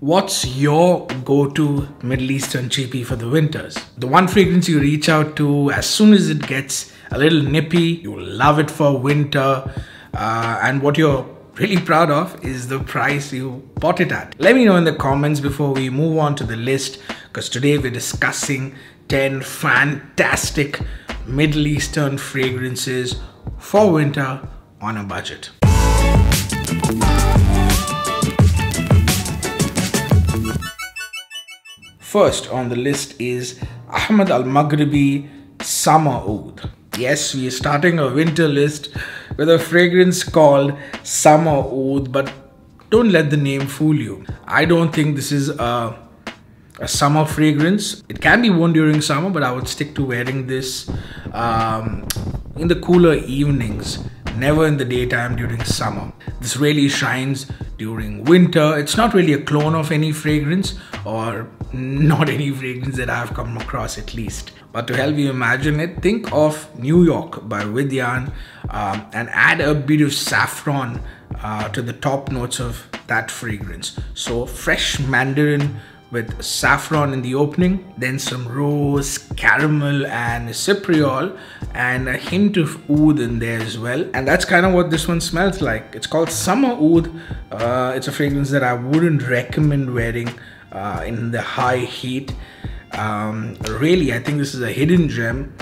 What's your go-to Middle Eastern cheapie for the winters? The one fragrance you reach out to as soon as it gets a little nippy, you love it for winter, uh, and what you're really proud of is the price you bought it at. Let me know in the comments before we move on to the list, because today we're discussing 10 fantastic Middle Eastern fragrances for winter on a budget. First on the list is Ahmed Al Maghribi Summer Oud. Yes, we are starting a winter list with a fragrance called Summer Oud, but don't let the name fool you. I don't think this is a, a summer fragrance. It can be worn during summer, but I would stick to wearing this um, in the cooler evenings never in the daytime during summer. This really shines during winter. It's not really a clone of any fragrance or not any fragrance that I've come across at least. But to help you imagine it, think of New York by Vidyan um, and add a bit of saffron uh, to the top notes of that fragrance. So fresh mandarin with saffron in the opening, then some rose, caramel, and cypriol, and a hint of oud in there as well. And that's kind of what this one smells like. It's called Summer Oud. Uh, it's a fragrance that I wouldn't recommend wearing uh, in the high heat. Um, really, I think this is a hidden gem.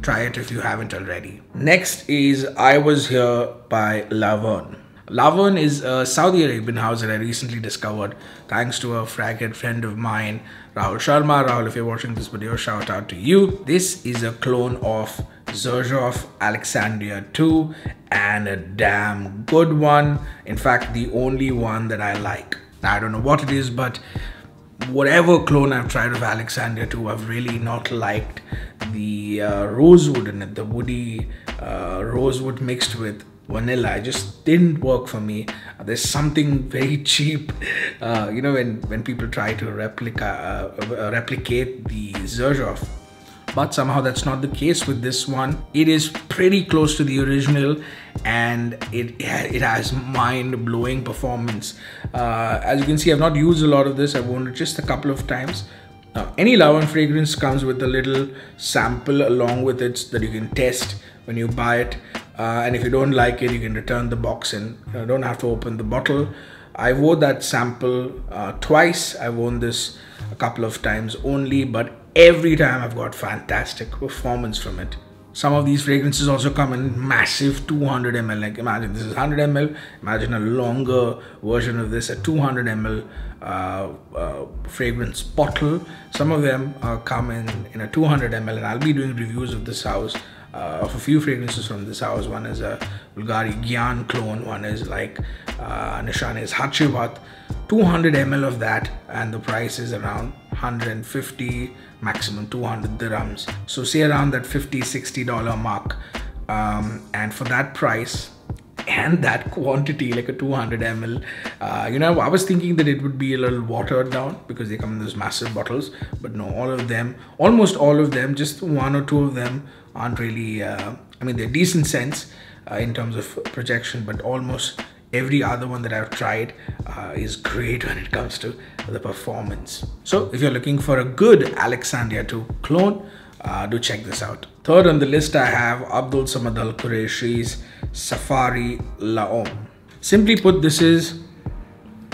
Try it if you haven't already. Next is I Was Here by Laverne. Laverne is a Saudi Arabian house that I recently discovered thanks to a fraghead friend of mine, Rahul Sharma. Rahul, if you're watching this video, shout out to you. This is a clone of Xerjoff Alexandria 2 and a damn good one. In fact, the only one that I like. Now, I don't know what it is, but whatever clone I've tried of Alexandria 2, I've really not liked the uh, rosewood in it, the woody uh, rosewood mixed with vanilla it just didn't work for me. There's something very cheap. Uh, you know when when people try to replica uh, uh, replicate the Xerjoff but somehow that's not the case with this one. It is pretty close to the original and it it has mind-blowing performance. Uh, as you can see I've not used a lot of this. I've worn it just a couple of times. Now, any Laverne fragrance comes with a little sample along with it that you can test when you buy it uh, and if you don't like it you can return the box and you don't have to open the bottle. I wore that sample uh, twice. I've worn this a couple of times only but every time I've got fantastic performance from it. Some of these fragrances also come in massive 200 ml. Like imagine this is 100 ml. Imagine a longer version of this a 200 ml uh, uh, fragrance bottle. Some of them uh, come in in a 200 ml and I'll be doing reviews of this house uh, of a few fragrances from this house. One is a Bulgari Gyan clone, one is like uh, Nishane's Hacivat. 200 ml of that, and the price is around 150, maximum 200 dirhams. So, say around that 50 60 dollar mark. Um, and for that price, and that quantity like a 200 ml uh, you know i was thinking that it would be a little watered down because they come in those massive bottles but no all of them almost all of them just one or two of them aren't really uh, i mean they're decent scents uh, in terms of projection but almost every other one that I've tried uh, is great when it comes to the performance. So if you're looking for a good Alexandria 2 clone, uh, do check this out. Third on the list I have Abdul Samad Al Qurashi's Safari Laom. Simply put, this is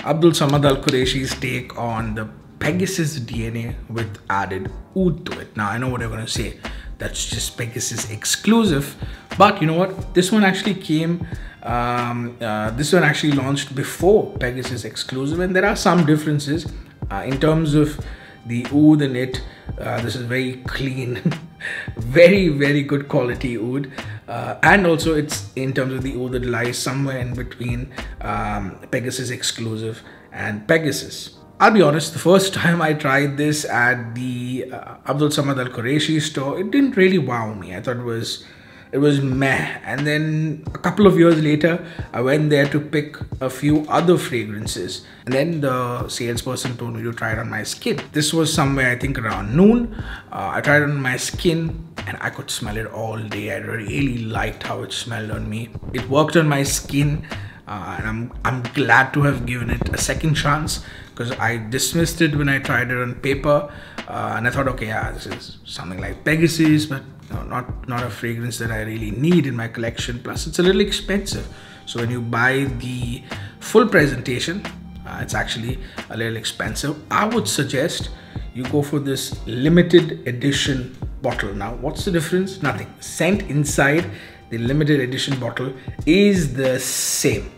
Abdul Samad Al Qurashi's take on the Pegasus DNA with added oud to it. Now I know what you're gonna say. That's just Pegasus exclusive. But you know what? This one actually came um, uh, this one actually launched before Pegasus exclusive, and there are some differences uh, in terms of the oud in it. Uh, this is very clean, very very good quality oud, uh, and also it's in terms of the oud that lies somewhere in between um, Pegasus exclusive and Pegasus. I'll be honest, the first time I tried this at the uh, Abdul Samad Al Qurashi store, it didn't really wow me. I thought it was it was meh. And then a couple of years later, I went there to pick a few other fragrances. And then the salesperson told me to try it on my skin. This was somewhere, I think, around noon. Uh, I tried it on my skin and I could smell it all day. I really liked how it smelled on me. It worked on my skin. Uh, and I'm, I'm glad to have given it a second chance because I dismissed it when I tried it on paper, uh, and I thought, okay, yeah, this is something like Pegasus, but know, not not a fragrance that I really need in my collection. Plus, it's a little expensive. So when you buy the full presentation, uh, it's actually a little expensive. I would suggest you go for this limited edition bottle. Now, what's the difference? Nothing. Scent inside the limited edition bottle is the same,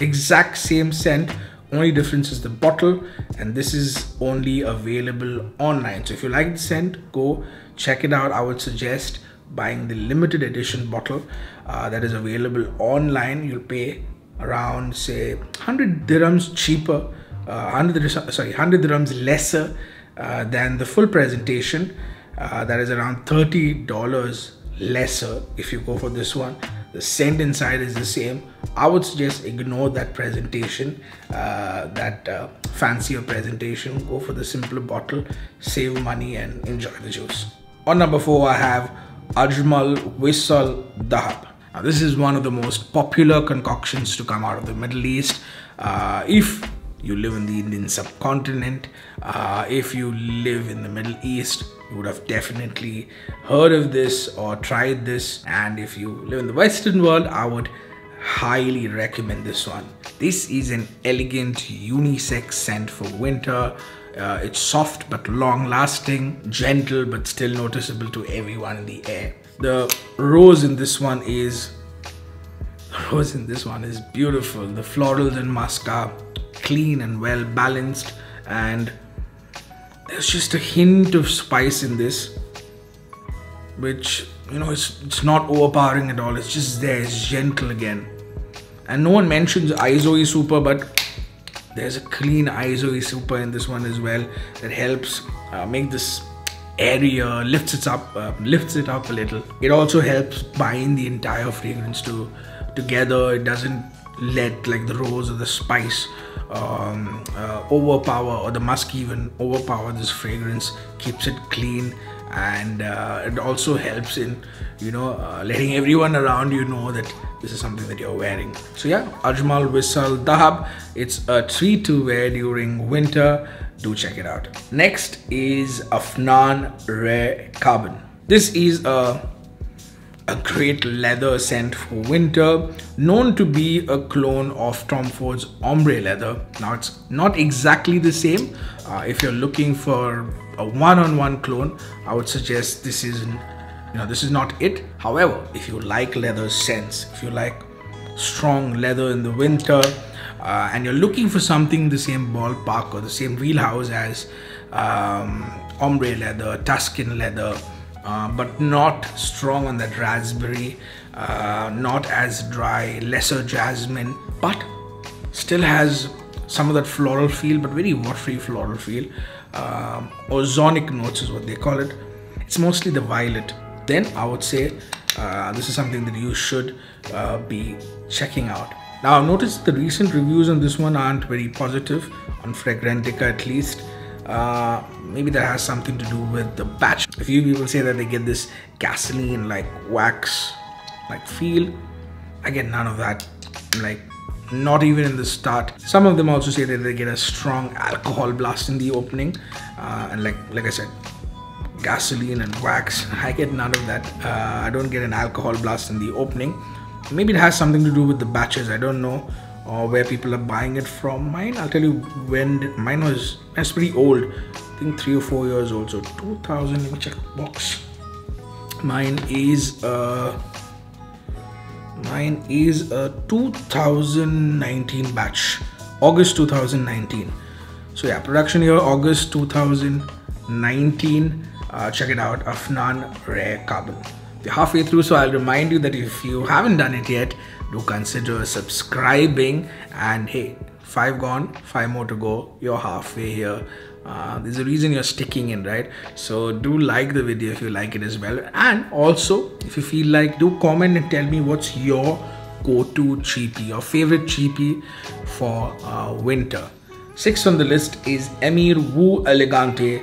exact same scent. Only difference is the bottle, and this is only available online. So if you like the scent, go check it out. I would suggest buying the limited edition bottle uh, that is available online. You'll pay around say 100 dirhams cheaper, uh, 100 sorry 100 dirhams lesser uh, than the full presentation. Uh, that is around 30 dollars lesser if you go for this one the scent inside is the same. I would suggest ignore that presentation uh, that uh, fancier presentation. Go for the simpler bottle save money and enjoy the juice. On number four i have ajmal wisal dhahab. Now this is one of the most popular concoctions to come out of the middle east. Uh, if you live in the indian subcontinent uh, if you live in the middle east you would have definitely heard of this or tried this. And if you live in the western world i would highly recommend this one. This is an elegant unisex scent for winter. Uh, it's soft but long lasting gentle but still noticeable to everyone in the air. The rose in this one is rose in this one is beautiful. The florals and musk are clean and well balanced and there's just a hint of spice in this which you know it's, it's not overpowering at all. It's just there. It's gentle again. And no one mentions isoe super but there's a clean isoe super in this one as well that helps uh, make this area lifts it up uh, lifts it up a little. It also helps bind the entire fragrance to together. It doesn't let like the rose or the spice um, uh, overpower or the musk even overpower this fragrance keeps it clean and uh, it also helps in you know uh, letting everyone around you know that this is something that you're wearing. So yeah ajmal wisal dhahab it's a treat to wear during winter. Do check it out. Next is afnan rare carbon. This is a a great leather scent for winter, known to be a clone of Tom Ford's ombre leather. Now it's not exactly the same. Uh, if you're looking for a one-on-one -on -one clone, I would suggest this isn't, you know, this is not it. However, if you like leather scents, if you like strong leather in the winter, uh, and you're looking for something the same ballpark or the same wheelhouse as um, ombre leather, Tuscan leather, uh, but not strong on that raspberry, uh, not as dry, lesser jasmine, but still has some of that floral feel, but very watery floral feel. Um, ozonic notes is what they call it. It's mostly the violet. Then I would say uh, this is something that you should uh, be checking out. Now I've noticed the recent reviews on this one aren't very positive, on Fragrantica at least. Uh, maybe that has something to do with the batch. A few people say that they get this gasoline like wax like feel. I get none of that. Like not even in the start. Some of them also say that they get a strong alcohol blast in the opening, uh, and like like I said, gasoline and wax. I get none of that. Uh, I don't get an alcohol blast in the opening. Maybe it has something to do with the batches. I don't know or where people are buying it from. Mine, I'll tell you when mine was that's pretty old. I think three or four years old. So 2000. Let me check box. Mine is uh mine is a 2019 batch, August 2019. So yeah, production year August 2019. Uh, check it out, Afnan Rare Carbon. We're halfway through, so I'll remind you that if you haven't done it yet, do consider subscribing. And hey five gone five more to go. You're halfway here. Uh, there's a reason you're sticking in right? So do like the video if you like it as well. And also if you feel like do comment and tell me what's your go-to cheapie your favorite cheapie for uh, winter. Sixth on the list is Emir Wu Elegante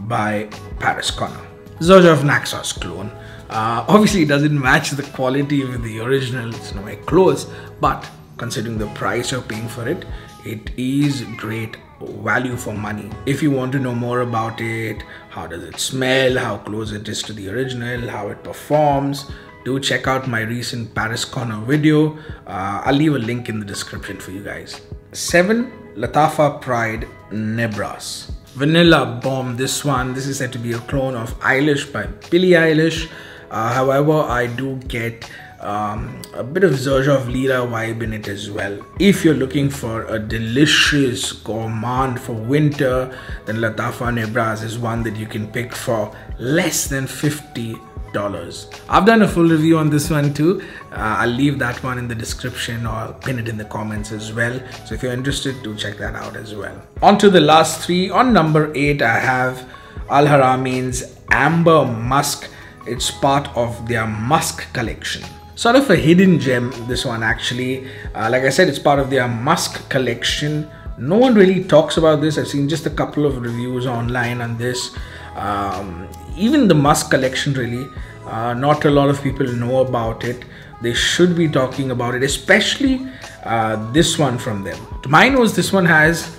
by Paris Corner. Xerjoff Naxos clone uh, obviously, it doesn't match the quality of the original. It's not very close, but considering the price you're paying for it, it is great value for money. If you want to know more about it, how does it smell, how close it is to the original, how it performs, do check out my recent Paris Corner video. Uh, I'll leave a link in the description for you guys. 7. Lattafa Pride Nebras. Vanilla Bomb, this one, this is said to be a clone of Eilish by Billie Eilish. Uh, however, I do get um, a bit of Xerjoff Lira vibe in it as well. If you're looking for a delicious gourmand for winter, then Lattafa Nebras is one that you can pick for less than 50 dollars. I've done a full review on this one too. Uh, i'll leave that one in the description or pin it in the comments as well. So if you're interested do check that out as well. On to the last three. On number eight i have al haramain's amber musk it's part of their musk collection. Sort of a hidden gem this one actually. Uh, like i said it's part of their musk collection. No one really talks about this. I've seen just a couple of reviews online on this. Um, even the musk collection really. Uh, not a lot of people know about it. They should be talking about it especially uh, this one from them. To my nose this one has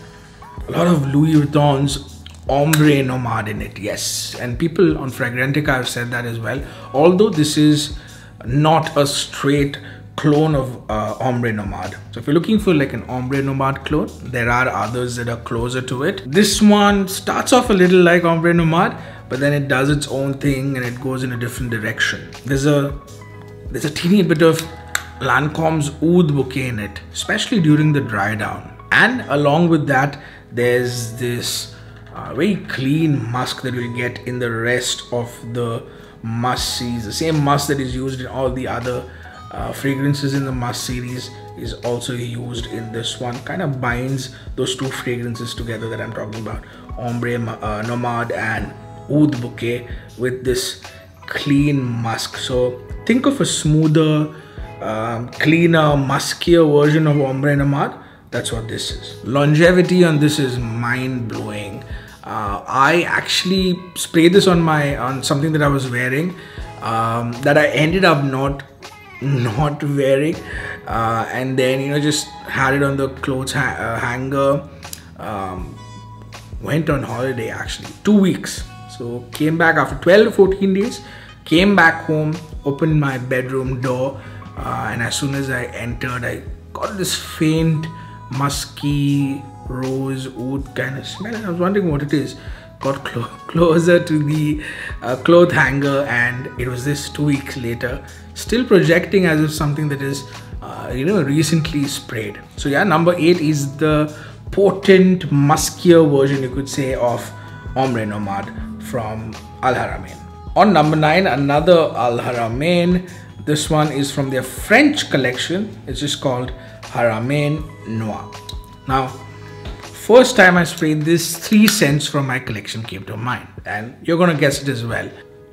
a lot of louis vuitton's ombre nomad in it yes and people on fragrantica have said that as well although this is not a straight clone of uh, Ombre nomad So if you're looking for like an Ombre nomad clone, there are others that are closer to it. This one starts off a little like Ombre nomad but then it does its own thing and it goes in a different direction. There's a there's a teeny bit of Lancome's Oud bouquet in it, especially during the dry down. And along with that, there's this uh, very clean musk that you'll get in the rest of the musk series. The same musk that is used in all the other uh, fragrances in the musk series is also used in this one. Kind of binds those two fragrances together that i'm talking about. Ombre uh, nomade and oud bouquet with this clean musk so think of a smoother um, cleaner muskier version of ombre Nomad. that's what this is. Longevity on this is mind-blowing uh, i actually sprayed this on my on something that i was wearing um, that i ended up not not wearing. Uh, and then you know just had it on the clothes ha uh, hanger. Um, went on holiday actually two weeks. So came back after 12 14 days came back home opened my bedroom door uh, and as soon as I entered I got this faint musky rose oud kind of smell. And I was wondering what it is. Got clo closer to the uh, cloth hanger and it was this two weeks later still projecting as if something that is uh, you know recently sprayed. So yeah number eight is the potent muskier version you could say of ombre nomad from al haramain. On number nine another al haramain. This one is from their french collection. It's just called haramain noir. Now First time I sprayed this, three scents from my collection came to mind. And you're gonna guess it as well.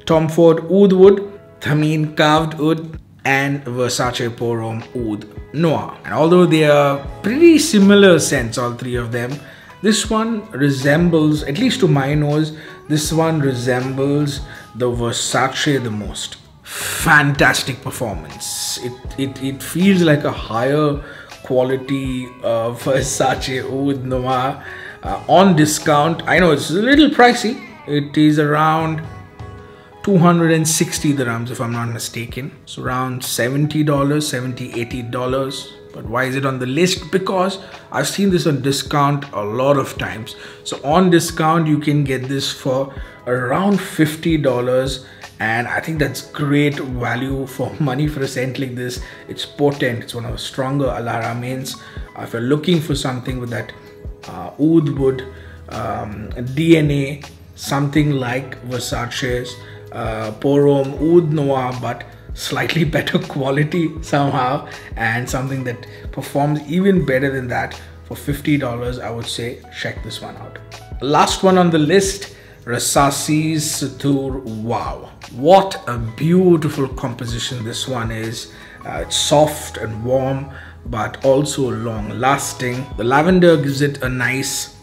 Tom Ford Oud Wood, Thameen Carved Oud, and Versace Pour Homme Oud Noir. And although they are pretty similar scents, all three of them, this one resembles, at least to my nose, this one resembles the Versace the most. Fantastic performance. It, it, it feels like a higher quality uh, Versace Oud Noir uh, on discount. I know it's a little pricey. It is around 260 dirhams if I'm not mistaken. So around $70, 70 $80. But why is it on the list? Because I've seen this on discount a lot of times. So on discount, you can get this for around $50 and I think that's great value for money for a scent like this. It's potent. It's one of the stronger Al Haramains. Uh, if you're looking for something with that uh, oud wood um, DNA, something like Versace's uh, Pour Homme Oud Noir, but slightly better quality somehow, and something that performs even better than that for $50, I would say check this one out. Last one on the list Rasasi Sutur Wow. What a beautiful composition this one is. Uh, it's soft and warm, but also long lasting. The lavender gives it a nice,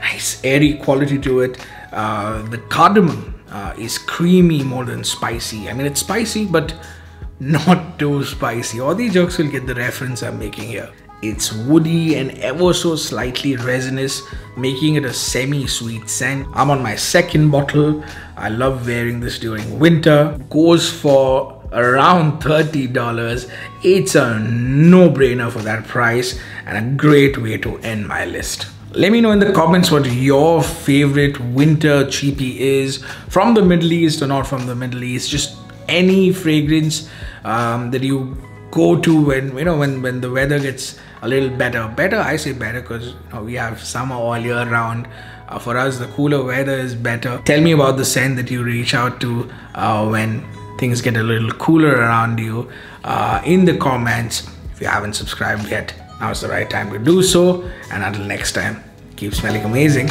nice airy quality to it. Uh, the cardamom uh, is creamy more than spicy. I mean, it's spicy, but not too spicy. All these jokes will get the reference I'm making here. It's woody and ever so slightly resinous, making it a semi-sweet scent. I'm on my second bottle. I love wearing this during winter. Goes for around $30. It's a no-brainer for that price and a great way to end my list. Let me know in the comments what your favorite winter cheapie is from the Middle East or not from the Middle East. Just any fragrance um, that you go to when you know when when the weather gets a little better. Better i say better because you know, we have summer all year round. Uh, for us the cooler weather is better. Tell me about the scent that you reach out to uh, when things get a little cooler around you uh, in the comments. If you haven't subscribed yet now's the right time to do so. And until next time keep smelling amazing